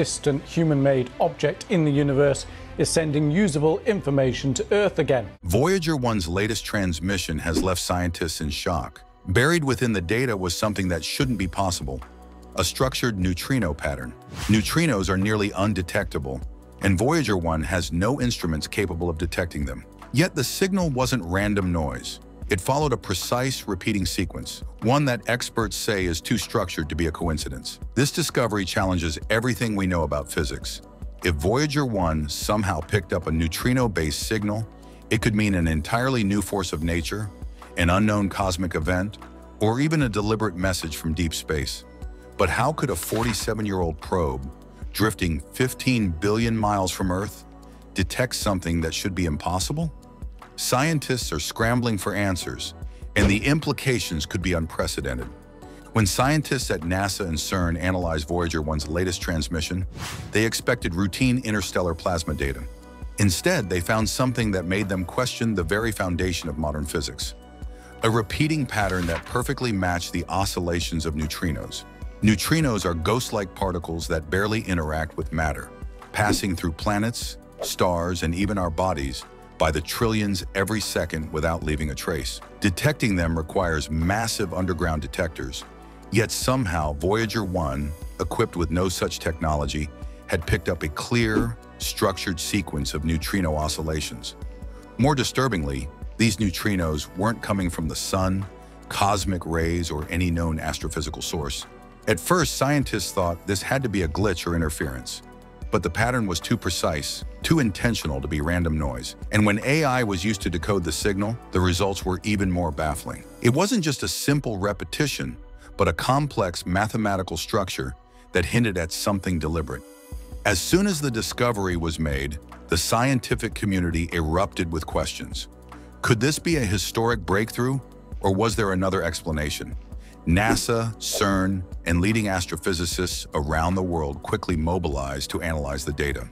distant human-made object in the universe is sending usable information to Earth again. Voyager 1's latest transmission has left scientists in shock. Buried within the data was something that shouldn't be possible, a structured neutrino pattern. Neutrinos are nearly undetectable, and Voyager 1 has no instruments capable of detecting them. Yet the signal wasn't random noise. It followed a precise repeating sequence, one that experts say is too structured to be a coincidence. This discovery challenges everything we know about physics. If Voyager 1 somehow picked up a neutrino-based signal, it could mean an entirely new force of nature, an unknown cosmic event, or even a deliberate message from deep space. But how could a 47-year-old probe, drifting 15 billion miles from Earth, detect something that should be impossible? Scientists are scrambling for answers, and the implications could be unprecedented. When scientists at NASA and CERN analyzed Voyager 1's latest transmission, they expected routine interstellar plasma data. Instead, they found something that made them question the very foundation of modern physics. A repeating pattern that perfectly matched the oscillations of neutrinos. Neutrinos are ghost-like particles that barely interact with matter, passing through planets, stars, and even our bodies by the trillions every second without leaving a trace. Detecting them requires massive underground detectors, yet somehow Voyager 1, equipped with no such technology, had picked up a clear, structured sequence of neutrino oscillations. More disturbingly, these neutrinos weren't coming from the sun, cosmic rays, or any known astrophysical source. At first, scientists thought this had to be a glitch or interference. But the pattern was too precise, too intentional to be random noise. And when AI was used to decode the signal, the results were even more baffling. It wasn't just a simple repetition, but a complex mathematical structure that hinted at something deliberate. As soon as the discovery was made, the scientific community erupted with questions. Could this be a historic breakthrough, or was there another explanation? NASA, CERN, and leading astrophysicists around the world quickly mobilized to analyze the data.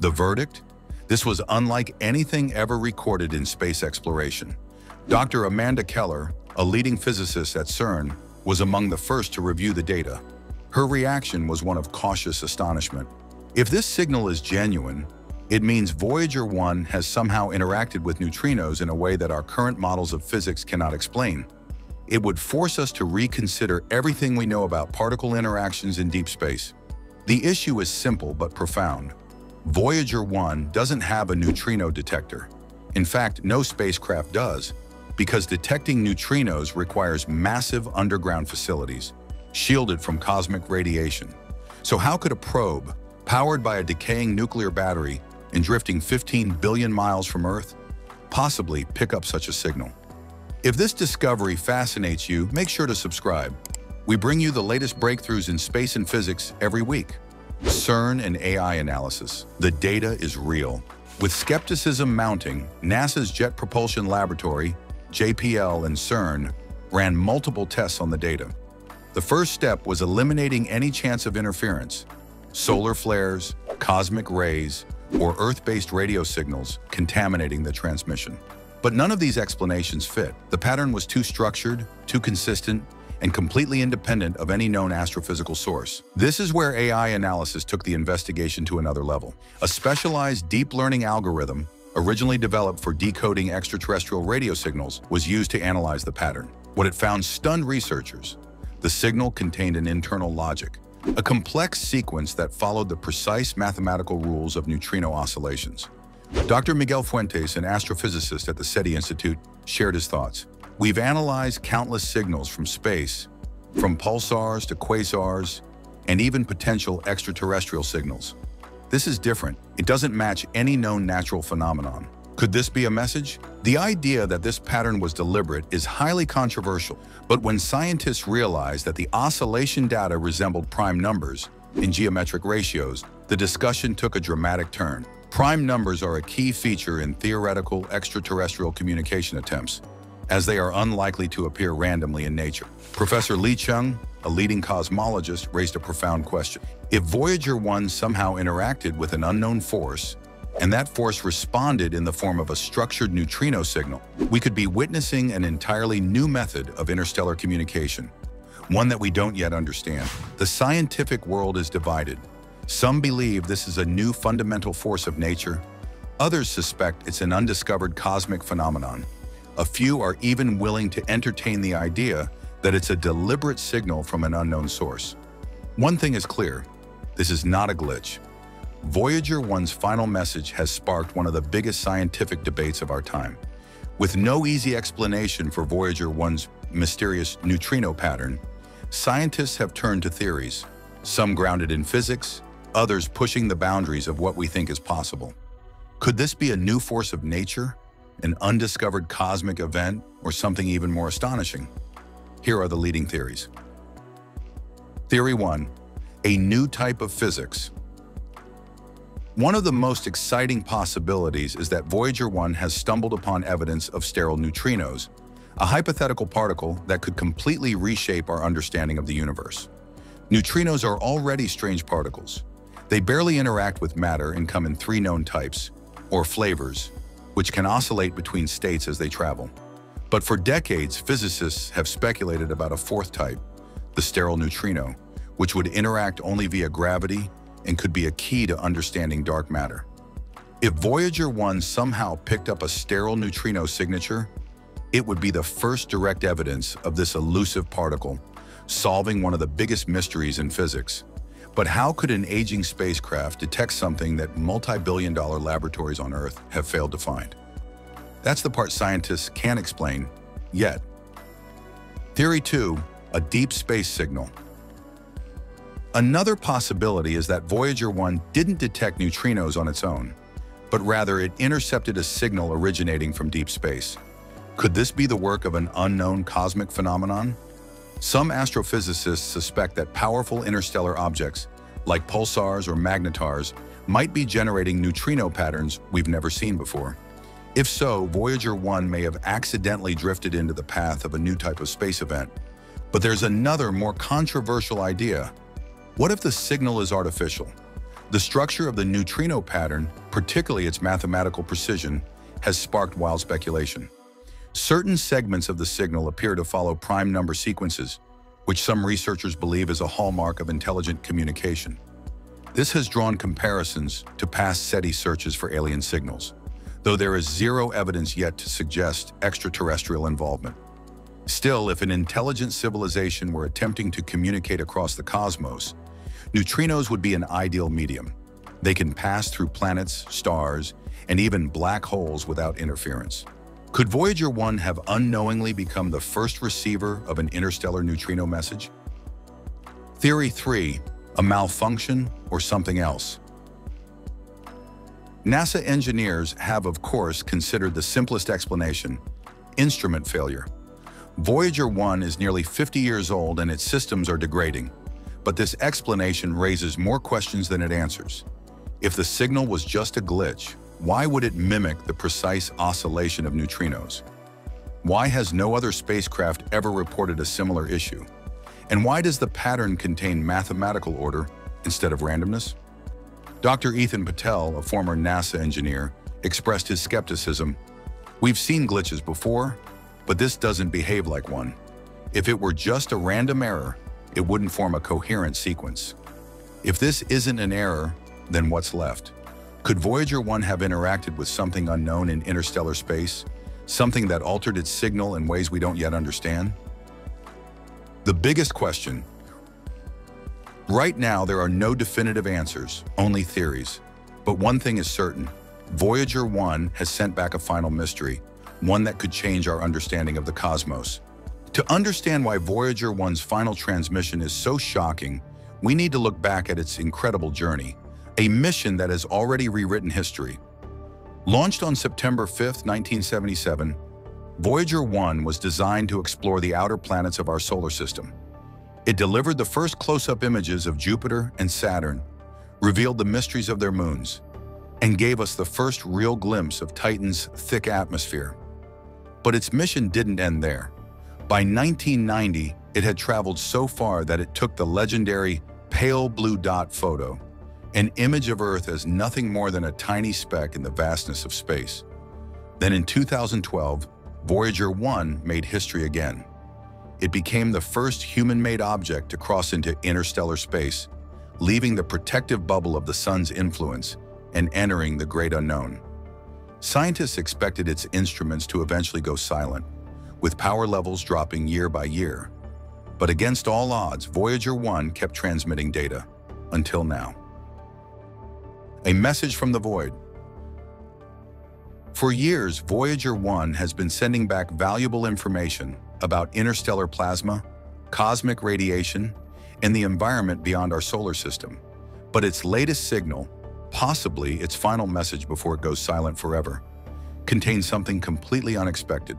The verdict? This was unlike anything ever recorded in space exploration. Dr. Amanda Keller, a leading physicist at CERN, was among the first to review the data. Her reaction was one of cautious astonishment. If this signal is genuine, it means Voyager 1 has somehow interacted with neutrinos in a way that our current models of physics cannot explain it would force us to reconsider everything we know about particle interactions in deep space. The issue is simple but profound. Voyager 1 doesn't have a neutrino detector. In fact, no spacecraft does, because detecting neutrinos requires massive underground facilities, shielded from cosmic radiation. So how could a probe, powered by a decaying nuclear battery and drifting 15 billion miles from Earth, possibly pick up such a signal? If this discovery fascinates you, make sure to subscribe. We bring you the latest breakthroughs in space and physics every week. CERN and AI analysis. The data is real. With skepticism mounting, NASA's Jet Propulsion Laboratory, JPL, and CERN ran multiple tests on the data. The first step was eliminating any chance of interference. Solar flares, cosmic rays, or Earth-based radio signals contaminating the transmission. But none of these explanations fit. The pattern was too structured, too consistent, and completely independent of any known astrophysical source. This is where AI analysis took the investigation to another level. A specialized deep learning algorithm, originally developed for decoding extraterrestrial radio signals, was used to analyze the pattern. What it found stunned researchers. The signal contained an internal logic, a complex sequence that followed the precise mathematical rules of neutrino oscillations. Dr. Miguel Fuentes, an astrophysicist at the SETI Institute, shared his thoughts. We've analyzed countless signals from space, from pulsars to quasars, and even potential extraterrestrial signals. This is different. It doesn't match any known natural phenomenon. Could this be a message? The idea that this pattern was deliberate is highly controversial, but when scientists realized that the oscillation data resembled prime numbers in geometric ratios, the discussion took a dramatic turn. Prime numbers are a key feature in theoretical extraterrestrial communication attempts, as they are unlikely to appear randomly in nature. Professor Li Cheng, a leading cosmologist, raised a profound question. If Voyager 1 somehow interacted with an unknown force, and that force responded in the form of a structured neutrino signal, we could be witnessing an entirely new method of interstellar communication, one that we don't yet understand. The scientific world is divided, Some believe this is a new fundamental force of nature. Others suspect it's an undiscovered cosmic phenomenon. A few are even willing to entertain the idea that it's a deliberate signal from an unknown source. One thing is clear, this is not a glitch. Voyager 1's final message has sparked one of the biggest scientific debates of our time. With no easy explanation for Voyager 1's mysterious neutrino pattern, scientists have turned to theories, some grounded in physics, others pushing the boundaries of what we think is possible. Could this be a new force of nature, an undiscovered cosmic event, or something even more astonishing? Here are the leading theories. Theory 1. A new type of physics. One of the most exciting possibilities is that Voyager 1 has stumbled upon evidence of sterile neutrinos, a hypothetical particle that could completely reshape our understanding of the universe. Neutrinos are already strange particles, they barely interact with matter and come in three known types, or flavors, which can oscillate between states as they travel. But for decades, physicists have speculated about a fourth type, the sterile neutrino, which would interact only via gravity and could be a key to understanding dark matter. If Voyager 1 somehow picked up a sterile neutrino signature, it would be the first direct evidence of this elusive particle, solving one of the biggest mysteries in physics. But how could an aging spacecraft detect something that multi-billion dollar laboratories on Earth have failed to find? That's the part scientists can't explain, yet. Theory 2, a deep space signal. Another possibility is that Voyager 1 didn't detect neutrinos on its own, but rather it intercepted a signal originating from deep space. Could this be the work of an unknown cosmic phenomenon? Some astrophysicists suspect that powerful interstellar objects, like pulsars or magnetars, might be generating neutrino patterns we've never seen before. If so, Voyager 1 may have accidentally drifted into the path of a new type of space event. But there's another, more controversial idea. What if the signal is artificial? The structure of the neutrino pattern, particularly its mathematical precision, has sparked wild speculation. Certain segments of the signal appear to follow prime number sequences, which some researchers believe is a hallmark of intelligent communication. This has drawn comparisons to past SETI searches for alien signals, though there is zero evidence yet to suggest extraterrestrial involvement. Still, if an intelligent civilization were attempting to communicate across the cosmos, neutrinos would be an ideal medium. They can pass through planets, stars, and even black holes without interference. Could Voyager 1 have unknowingly become the first receiver of an interstellar neutrino message? Theory 3. A malfunction or something else. NASA engineers have, of course, considered the simplest explanation, instrument failure. Voyager 1 is nearly 50 years old and its systems are degrading, but this explanation raises more questions than it answers. If the signal was just a glitch, why would it mimic the precise oscillation of neutrinos? Why has no other spacecraft ever reported a similar issue? And why does the pattern contain mathematical order instead of randomness? Dr. Ethan Patel, a former NASA engineer, expressed his skepticism. We've seen glitches before, but this doesn't behave like one. If it were just a random error, it wouldn't form a coherent sequence. If this isn't an error, then what's left? Could Voyager 1 have interacted with something unknown in interstellar space, something that altered its signal in ways we don't yet understand? The biggest question. Right now, there are no definitive answers, only theories. But one thing is certain. Voyager 1 has sent back a final mystery, one that could change our understanding of the cosmos. To understand why Voyager 1's final transmission is so shocking, we need to look back at its incredible journey, a mission that has already rewritten history. Launched on September 5, 1977, Voyager 1 was designed to explore the outer planets of our solar system. It delivered the first close-up images of Jupiter and Saturn, revealed the mysteries of their moons, and gave us the first real glimpse of Titan's thick atmosphere. But its mission didn't end there. By 1990, it had traveled so far that it took the legendary pale blue dot photo an image of Earth as nothing more than a tiny speck in the vastness of space. Then in 2012, Voyager 1 made history again. It became the first human-made object to cross into interstellar space, leaving the protective bubble of the sun's influence and entering the great unknown. Scientists expected its instruments to eventually go silent, with power levels dropping year by year. But against all odds, Voyager 1 kept transmitting data, until now. A message from the void. For years, Voyager 1 has been sending back valuable information about interstellar plasma, cosmic radiation, and the environment beyond our solar system. But its latest signal, possibly its final message before it goes silent forever, contains something completely unexpected,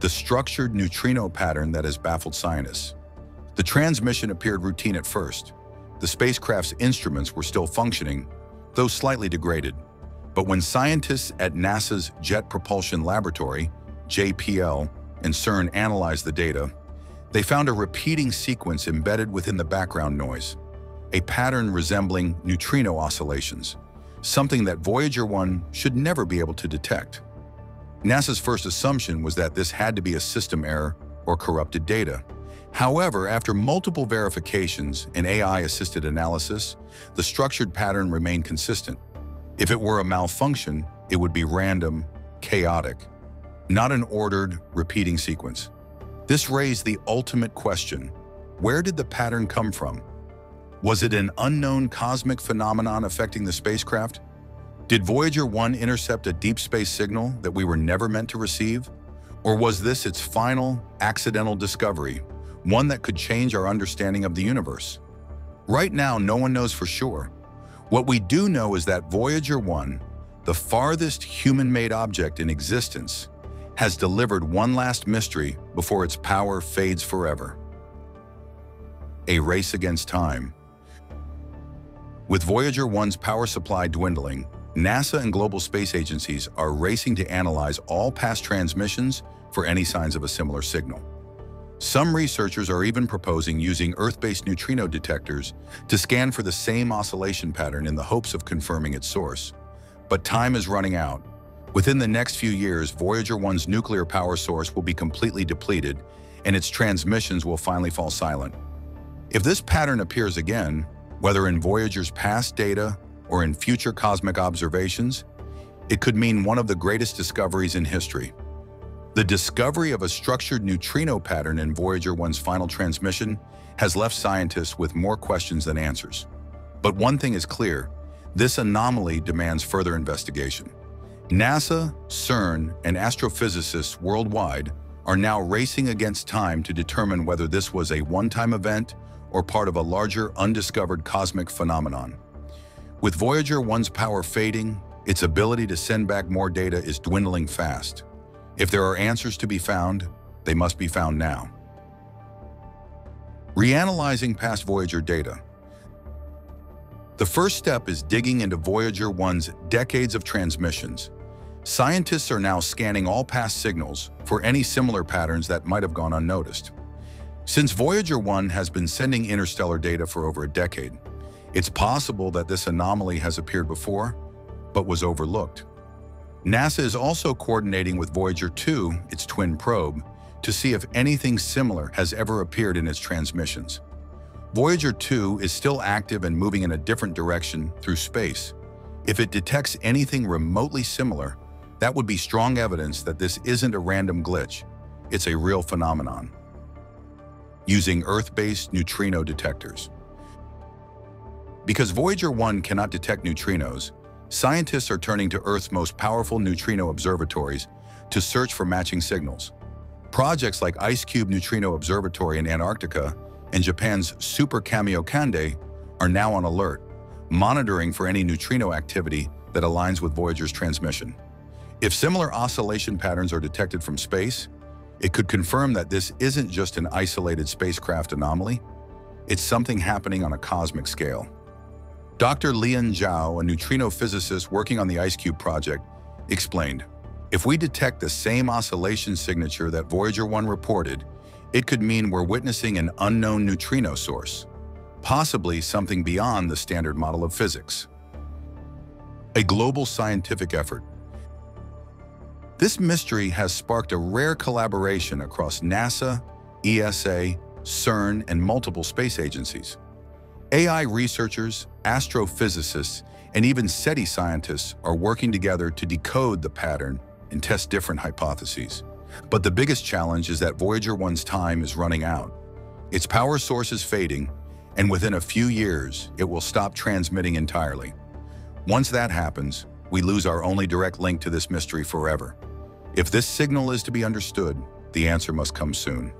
the structured neutrino pattern that has baffled scientists. The transmission appeared routine at first. The spacecraft's instruments were still functioning, though slightly degraded. But when scientists at NASA's Jet Propulsion Laboratory, JPL, and CERN analyzed the data, they found a repeating sequence embedded within the background noise, a pattern resembling neutrino oscillations, something that Voyager 1 should never be able to detect. NASA's first assumption was that this had to be a system error or corrupted data. However, after multiple verifications and AI-assisted analysis, the structured pattern remained consistent. If it were a malfunction, it would be random, chaotic, not an ordered, repeating sequence. This raised the ultimate question. Where did the pattern come from? Was it an unknown cosmic phenomenon affecting the spacecraft? Did Voyager 1 intercept a deep space signal that we were never meant to receive? Or was this its final, accidental discovery, one that could change our understanding of the universe? Right now, no one knows for sure. What we do know is that Voyager 1, the farthest human-made object in existence, has delivered one last mystery before its power fades forever. A race against time. With Voyager 1's power supply dwindling, NASA and global space agencies are racing to analyze all past transmissions for any signs of a similar signal. Some researchers are even proposing using Earth-based neutrino detectors to scan for the same oscillation pattern in the hopes of confirming its source. But time is running out, Within the next few years, Voyager 1's nuclear power source will be completely depleted, and its transmissions will finally fall silent. If this pattern appears again, whether in Voyager's past data or in future cosmic observations, it could mean one of the greatest discoveries in history. The discovery of a structured neutrino pattern in Voyager 1's final transmission has left scientists with more questions than answers. But one thing is clear, this anomaly demands further investigation. NASA, CERN, and astrophysicists worldwide are now racing against time to determine whether this was a one-time event or part of a larger undiscovered cosmic phenomenon. With Voyager 1's power fading, its ability to send back more data is dwindling fast. If there are answers to be found, they must be found now. Reanalyzing past Voyager data, the first step is digging into Voyager 1's decades of transmissions Scientists are now scanning all past signals for any similar patterns that might have gone unnoticed. Since Voyager 1 has been sending interstellar data for over a decade, it's possible that this anomaly has appeared before, but was overlooked. NASA is also coordinating with Voyager 2, its twin probe, to see if anything similar has ever appeared in its transmissions. Voyager 2 is still active and moving in a different direction through space. If it detects anything remotely similar, that would be strong evidence that this isn't a random glitch, it's a real phenomenon. Using Earth-based neutrino detectors. Because Voyager 1 cannot detect neutrinos, scientists are turning to Earth's most powerful neutrino observatories to search for matching signals. Projects like IceCube Neutrino Observatory in Antarctica and Japan's Super Kamiokande are now on alert, monitoring for any neutrino activity that aligns with Voyager's transmission. If similar oscillation patterns are detected from space, it could confirm that this isn't just an isolated spacecraft anomaly, it's something happening on a cosmic scale. Dr. Lian Zhao, a neutrino physicist working on the IceCube project, explained, if we detect the same oscillation signature that Voyager 1 reported, it could mean we're witnessing an unknown neutrino source, possibly something beyond the standard model of physics. A global scientific effort this mystery has sparked a rare collaboration across NASA, ESA, CERN, and multiple space agencies. AI researchers, astrophysicists, and even SETI scientists are working together to decode the pattern and test different hypotheses. But the biggest challenge is that Voyager 1's time is running out. Its power source is fading, and within a few years, it will stop transmitting entirely. Once that happens, we lose our only direct link to this mystery forever. If this signal is to be understood, the answer must come soon.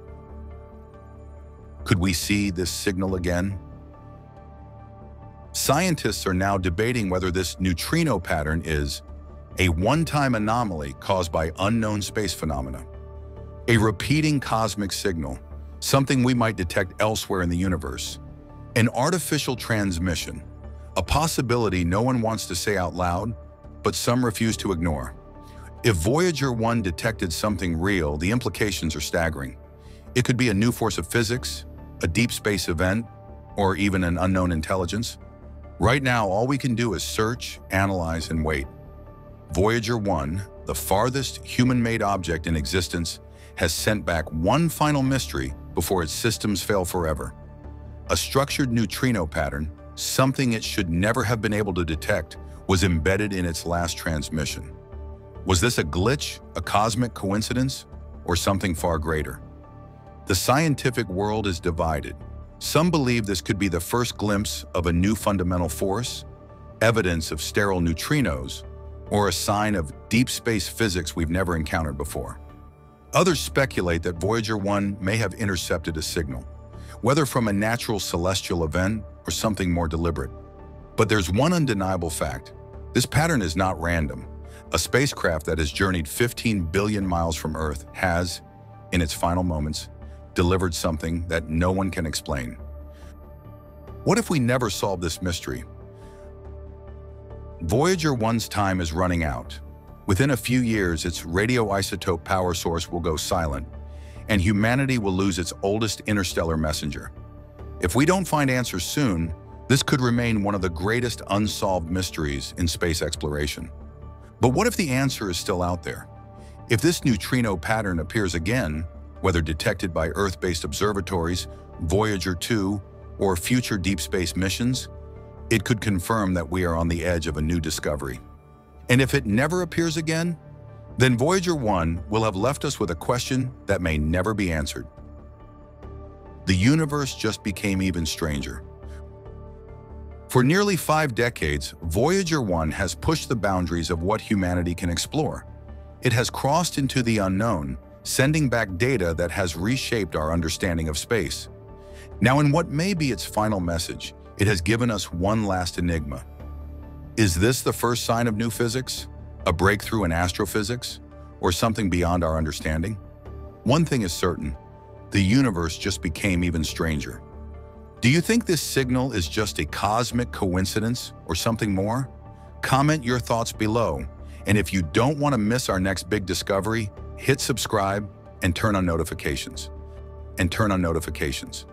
Could we see this signal again? Scientists are now debating whether this neutrino pattern is a one-time anomaly caused by unknown space phenomena, a repeating cosmic signal, something we might detect elsewhere in the universe, an artificial transmission, a possibility no one wants to say out loud, but some refuse to ignore. If Voyager 1 detected something real, the implications are staggering. It could be a new force of physics, a deep space event, or even an unknown intelligence. Right now, all we can do is search, analyze, and wait. Voyager 1, the farthest human-made object in existence, has sent back one final mystery before its systems fail forever. A structured neutrino pattern, something it should never have been able to detect, was embedded in its last transmission. Was this a glitch, a cosmic coincidence, or something far greater? The scientific world is divided. Some believe this could be the first glimpse of a new fundamental force, evidence of sterile neutrinos, or a sign of deep space physics we've never encountered before. Others speculate that Voyager 1 may have intercepted a signal, whether from a natural celestial event or something more deliberate. But there's one undeniable fact. This pattern is not random. A spacecraft that has journeyed 15 billion miles from Earth has, in its final moments, delivered something that no one can explain. What if we never solve this mystery? Voyager 1's time is running out. Within a few years, its radioisotope power source will go silent, and humanity will lose its oldest interstellar messenger. If we don't find answers soon, this could remain one of the greatest unsolved mysteries in space exploration. But what if the answer is still out there? If this neutrino pattern appears again, whether detected by Earth-based observatories, Voyager 2, or future deep space missions, it could confirm that we are on the edge of a new discovery. And if it never appears again, then Voyager 1 will have left us with a question that may never be answered. The universe just became even stranger. For nearly five decades, Voyager 1 has pushed the boundaries of what humanity can explore. It has crossed into the unknown, sending back data that has reshaped our understanding of space. Now in what may be its final message, it has given us one last enigma. Is this the first sign of new physics? A breakthrough in astrophysics? Or something beyond our understanding? One thing is certain, the universe just became even stranger. Do you think this signal is just a cosmic coincidence or something more? Comment your thoughts below, and if you don't want to miss our next big discovery, hit subscribe and turn on notifications. And turn on notifications.